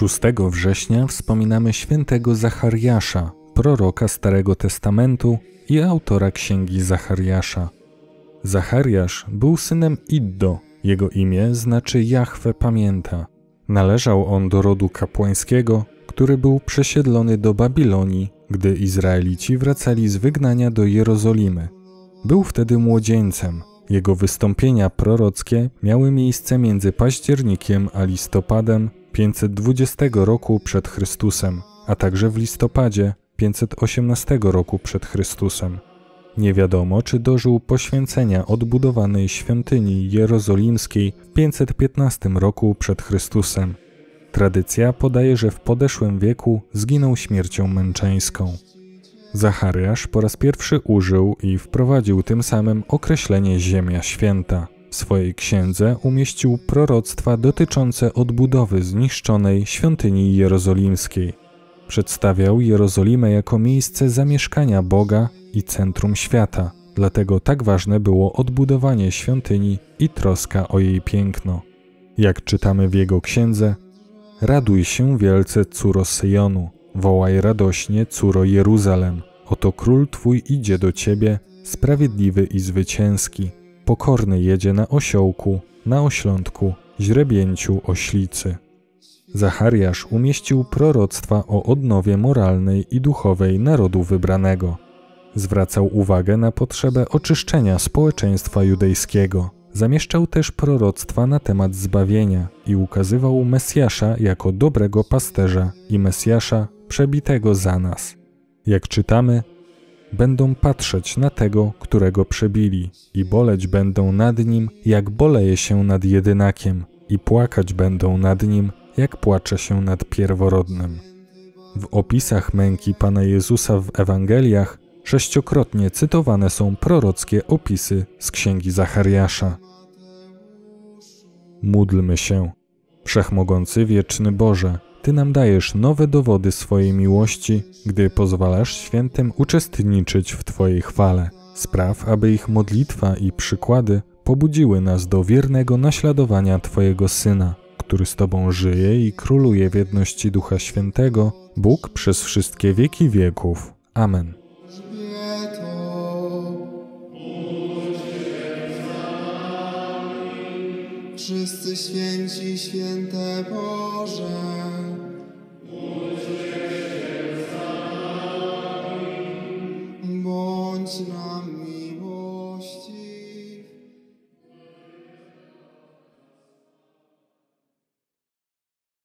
6 września wspominamy świętego Zachariasza, proroka Starego Testamentu i autora księgi Zachariasza. Zachariasz był synem Iddo, jego imię znaczy Jahwe pamięta. Należał on do rodu kapłańskiego, który był przesiedlony do Babilonii, gdy Izraelici wracali z wygnania do Jerozolimy. Był wtedy młodzieńcem. Jego wystąpienia prorockie miały miejsce między październikiem a listopadem 520 roku przed Chrystusem, a także w listopadzie 518 roku przed Chrystusem. Nie wiadomo, czy dożył poświęcenia odbudowanej świątyni jerozolimskiej w 515 roku przed Chrystusem. Tradycja podaje, że w podeszłym wieku zginął śmiercią męczeńską. Zachariasz po raz pierwszy użył i wprowadził tym samym określenie Ziemia Święta. W swojej księdze umieścił proroctwa dotyczące odbudowy zniszczonej świątyni jerozolimskiej. Przedstawiał Jerozolimę jako miejsce zamieszkania Boga i centrum świata, dlatego tak ważne było odbudowanie świątyni i troska o jej piękno. Jak czytamy w jego księdze, Raduj się wielce, córo Syjonu, wołaj radośnie, córo Jeruzalem. Oto król twój idzie do ciebie, sprawiedliwy i zwycięski. Pokorny jedzie na osiołku, na oślątku, źrebięciu oślicy. Zachariasz umieścił proroctwa o odnowie moralnej i duchowej narodu wybranego. Zwracał uwagę na potrzebę oczyszczenia społeczeństwa judejskiego. Zamieszczał też proroctwa na temat zbawienia i ukazywał Mesjasza jako dobrego pasterza i Mesjasza przebitego za nas. Jak czytamy, będą patrzeć na tego, którego przebili, i boleć będą nad nim, jak boleje się nad jedynakiem, i płakać będą nad nim, jak płacze się nad pierworodnym. W opisach męki Pana Jezusa w Ewangeliach sześciokrotnie cytowane są prorockie opisy z księgi Zachariasza. Módlmy się. Wszechmogący wieczny Boże, Ty nam dajesz nowe dowody swojej miłości, gdy pozwalasz świętym uczestniczyć w Twojej chwale. Spraw, aby ich modlitwa i przykłady pobudziły nas do wiernego naśladowania Twojego Syna, który z Tobą żyje i króluje w jedności Ducha Świętego, Bóg przez wszystkie wieki wieków. Amen. Wszyscy święci, święte Boże.